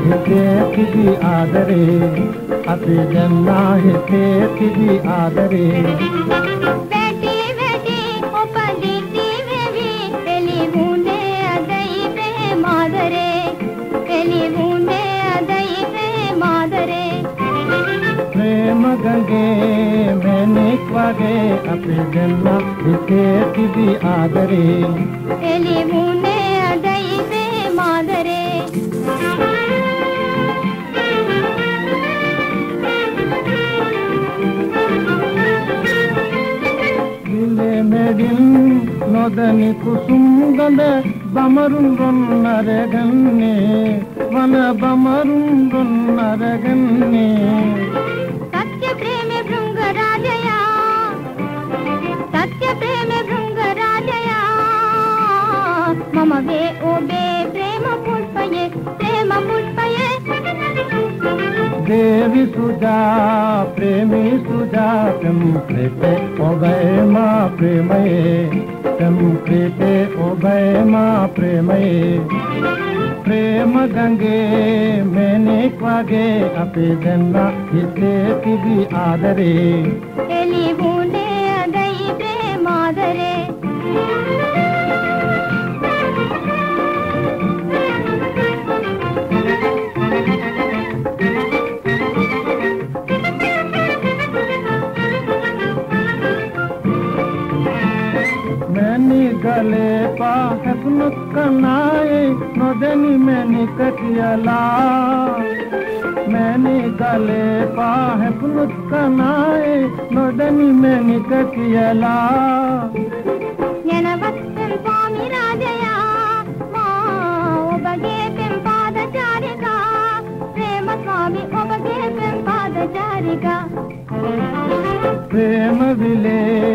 ಹಿತೇತಿದಿ ಆದರೆ ಅಪಿದೆನ್ನ ಹಿತೇತಿದಿ ಆದರೆ ಬೇಟಿ ಬೇಟಿ ಒಪ್ಪದಿದ್ದಿ ಬೇವಿ ಎಲಿ ಮುಂದೆ ಅದೈತೆ ಮಾದರೆ نسم بمرندر گن بمرگ نر گنگیا میرے دیجا پر جا تم پیتے اب پیتے ابھی گنگے میں نے کوے اپن آدرے۔ نائ مدنی میں نکی علا میں کلے پاپلائی مدنی میں نکلا جا بگے پادم سوامی کو بگے پھر پادا بلے